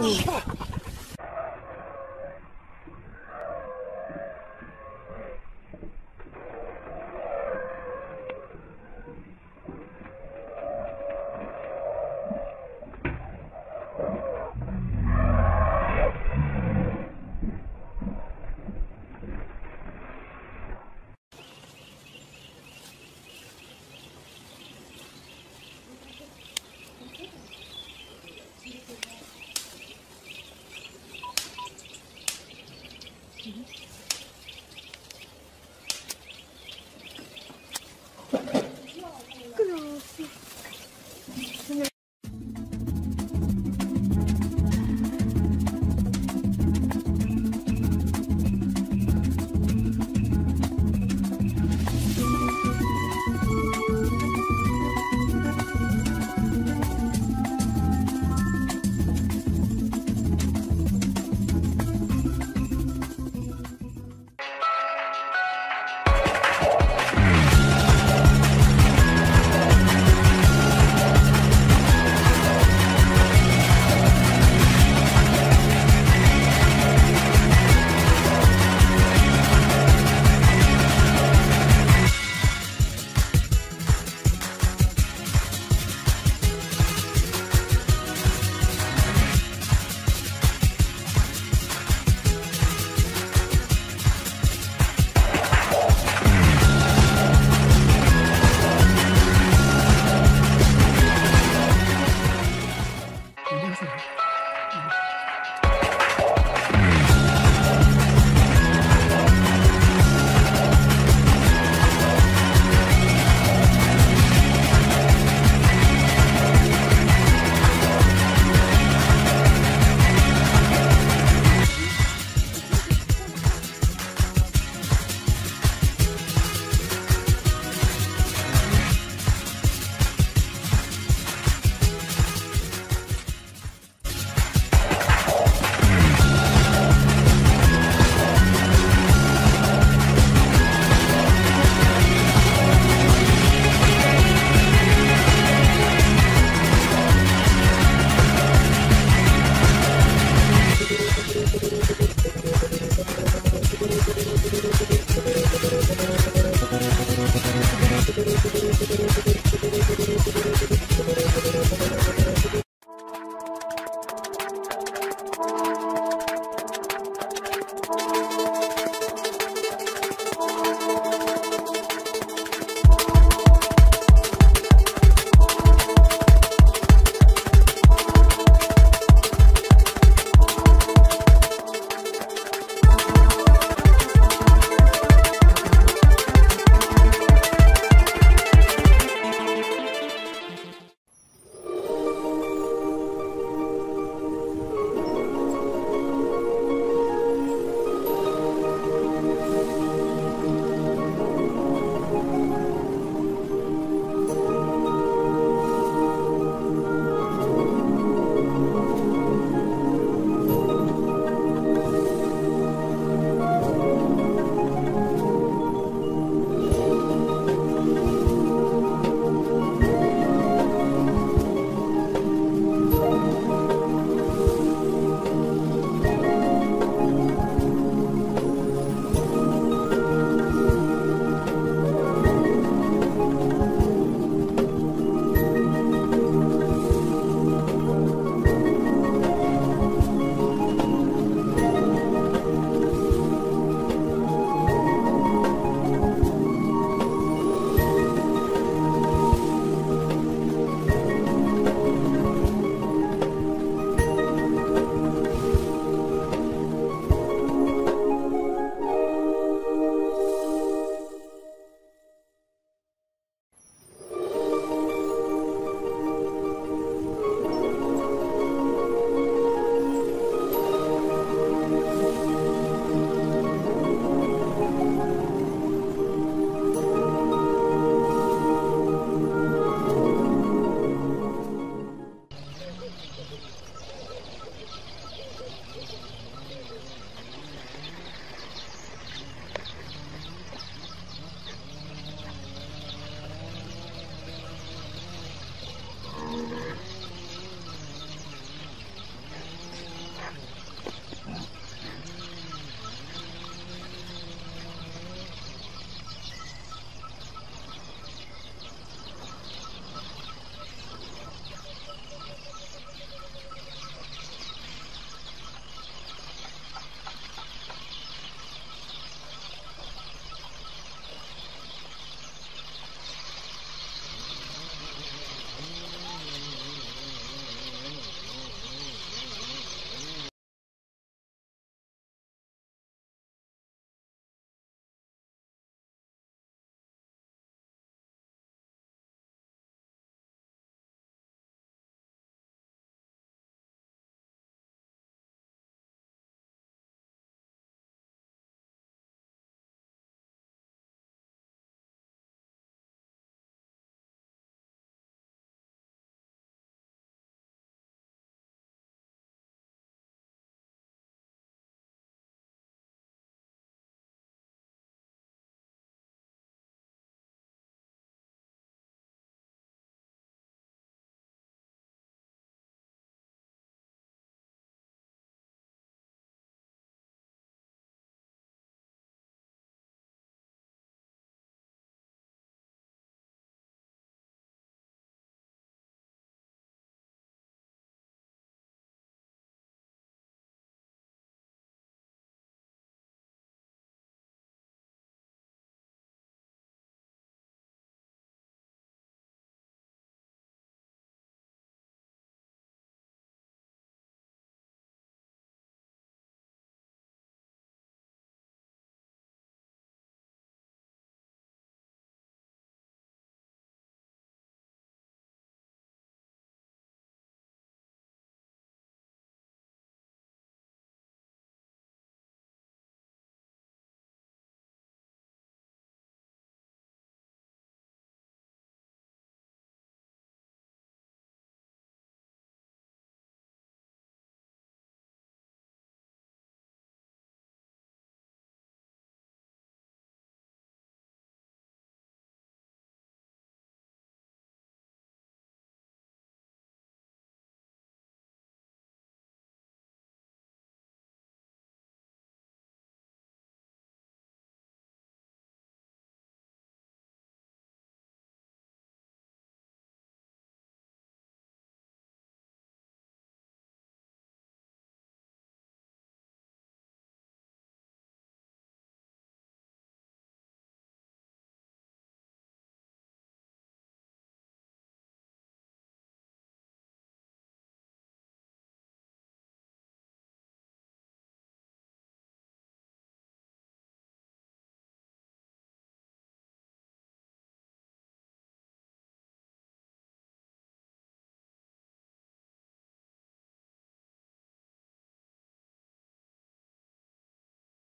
你